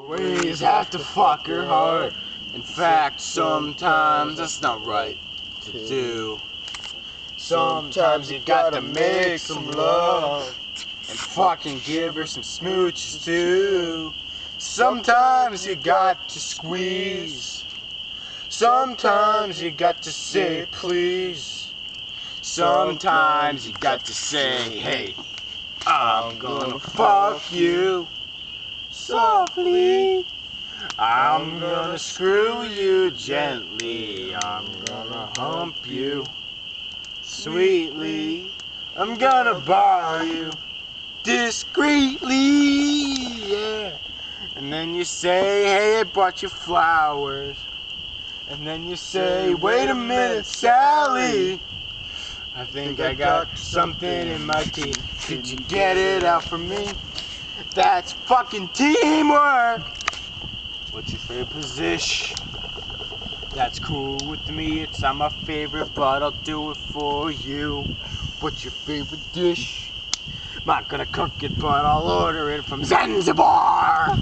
always have to fuck her hard. In fact, sometimes that's not right to do. Sometimes you gotta make some love and fucking give her some smooches too. Sometimes you got to squeeze. Sometimes you got to say please. Sometimes you got to say, hey, I'm gonna fuck you softly. I'm gonna screw you gently. I'm gonna hump you sweetly. I'm gonna bar you discreetly. Yeah. And then you say, hey, I brought you flowers. And then you say, wait a minute, Sally. I think I got something in my teeth. Could you get it out for me? That's fucking teamwork. What's your favorite position? That's cool with me. It's not my favorite, but I'll do it for you. What's your favorite dish? I'm Not gonna cook it, but I'll order it from Zanzibar.